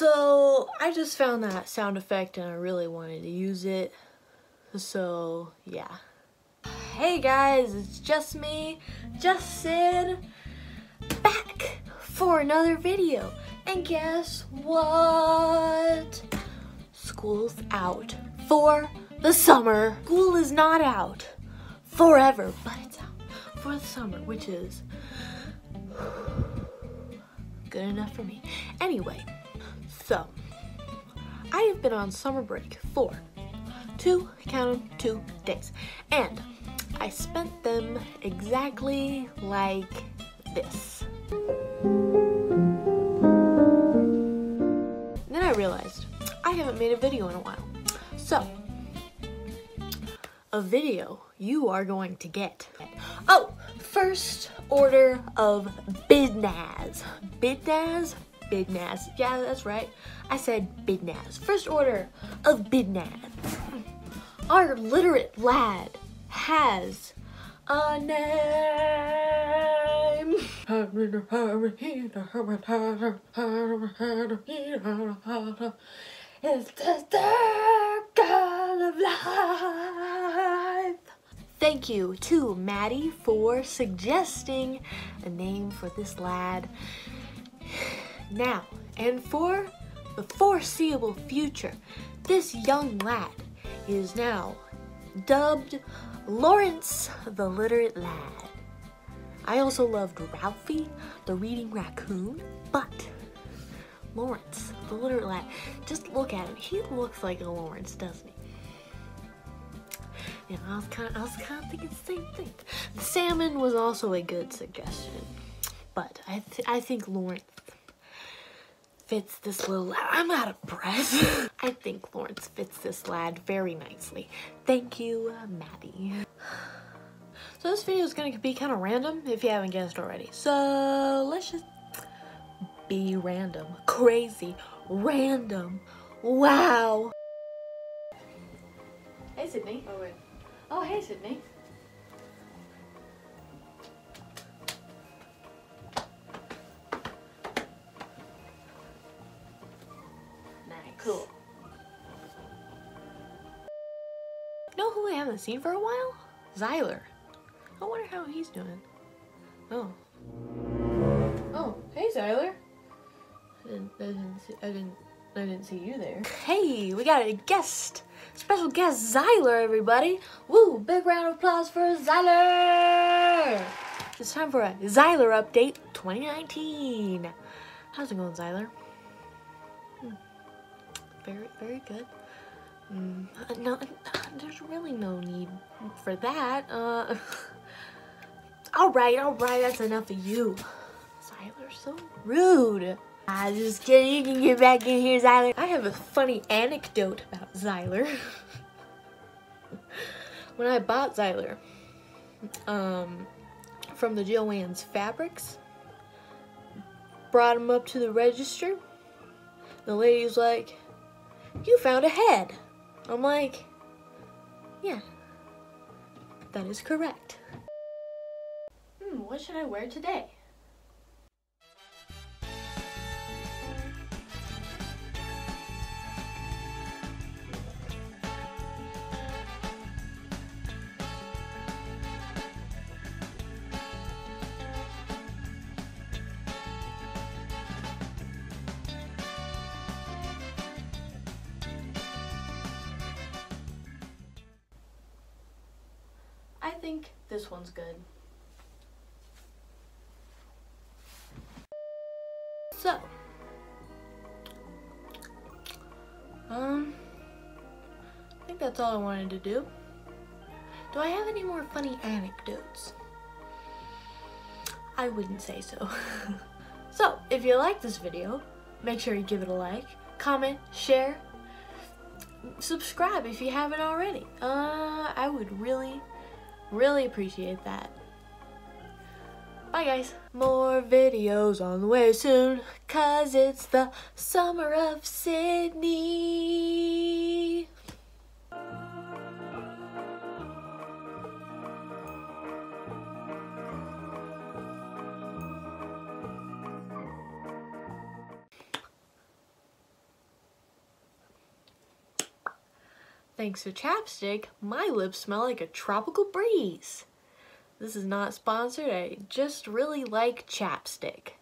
So I just found that sound effect and I really wanted to use it. So yeah. Hey guys, it's just me, just Syd, back for another video. And guess what? School's out for the summer. School is not out forever, but it's out for the summer, which is good enough for me. Anyway, so I have been on summer break for two, count them, two days. And I spent them exactly like this. Then I realized I haven't made a video in a while. So, a video you are going to get. Oh, first order of Bidnaz. Bidnaz? Bidnaz. Yeah, that's right. I said Bidnaz. First order of Bidnaz. Our literate lad has a name. It's the circle of life. Thank you to Maddie for suggesting a name for this lad. Now, and for the foreseeable future, this young lad is now dubbed Lawrence the Literate Lad. I also loved Ralphie the Reading Raccoon, but Lawrence the Literate Lad, just look at him. He looks like a Lawrence, doesn't he? Yeah, I was kind of, I was kind of thinking the same thing. The salmon was also a good suggestion, but I, th I think Lawrence fits this little lad. I'm out of breath. I think Lawrence fits this lad very nicely. Thank you, uh, Maddie. So this video is going to be kind of random if you haven't guessed already. So let's just be random. Crazy. Random. Wow. Hey, Sydney. Oh wait. Oh, hey, Sydney. Cool. Know who I haven't seen for a while? Zyler. I wonder how he's doing. Oh. Oh, hey, Zyler. I didn't, I didn't, see, I didn't, I didn't see you there. Hey, we got a guest. Special guest Zyler, everybody. Woo, big round of applause for Zyler. It's time for a Zyler update 2019. How's it going, Zyler? Hmm. Very, very good. Mm, uh, no, uh, there's really no need for that. Uh, all right, all right, that's enough of you. Zyler's so rude. Ah, just kidding. You can get back in here, Zyler. I have a funny anecdote about Zyler. when I bought Zyler um, from the Joann's Fabrics, brought him up to the register. The lady was like, "You found a head." I'm like, "Yeah, that is correct." Hmm, what should I wear today? I think this one's good. So, um, I think that's all I wanted to do. Do I have any more funny anecdotes? I wouldn't say so. so, if you like this video, make sure you give it a like, comment, share, subscribe if you haven't already. Uh, I would really, really appreciate that. Bye guys. More videos on the way soon, cause it's the summer of Sydney. Thanks to chapstick, my lips smell like a tropical breeze. This is not sponsored, I just really like chapstick.